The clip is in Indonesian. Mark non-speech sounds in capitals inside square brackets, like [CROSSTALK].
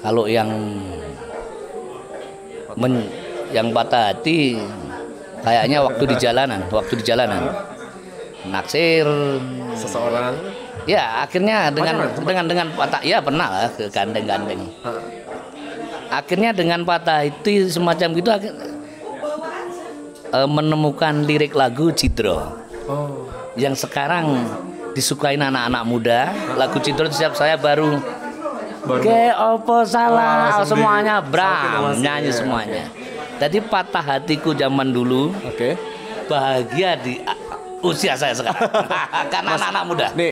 Kalau yang men, yang patah hati kayaknya waktu di jalanan, waktu di jalanan. Naksir Seseorang. ya akhirnya dengan Macam dengan dengan patah ya pernah lah ke gandeng-gandeng. Akhirnya dengan patah hati semacam gitu akhir- eh, menemukan lirik lagu Cidro Oh. yang sekarang disukain anak-anak muda. Lagu Cidro itu siap saya Baru. Ke opo Oh, salah sendiri. semuanya Bram masih, nyanyi ya. semuanya. Jadi patah hatiku zaman dulu Oke. bahagia di uh, usia saya sekarang [LAUGHS] karena anak-anak muda. Nih,